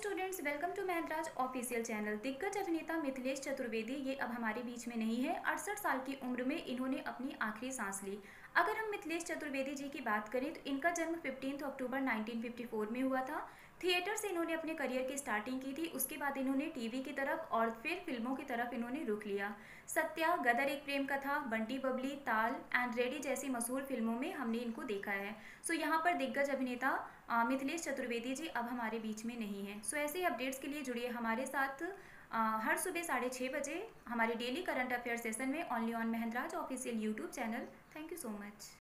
Students welcome to Mahantraj official channel दिग्गज अभिनेता मिथिलेश चतुर्वेदी, ये अब हमारे बीच में नहीं है। अड़सठ साल की उम्र में इन्होंने अपनी आखिरी सांस ली। अगर हम मिथिलेश चतुर्वेदी जी की बात करें तो इनका जन्म फिफ्टीन अक्टूबर 1954 में हुआ था। थिएटर से इन्होंने अपने करियर की स्टार्टिंग की थी उसके बाद इन्होंने टीवी की तरफ़ और फिर फ़िल्मों की तरफ़ इन्होंने रुख लिया। सत्या गदर एक प्रेम कथा बंटी बबली ताल एंड रेडी जैसी मशहूर फ़िल्मों में हमने इनको देखा है। सो यहाँ पर दिग्गज अभिनेता मिथिलेश चतुर्वेदी जी अब हमारे बीच में नहीं है। सो ऐसे अपडेट्स के लिए जुड़िए हमारे साथ आ, हर सुबह साढ़े छः बजे हमारे डेली करंट अफेयर सेशन में only on Mahandraj official YouTube channel thank you so much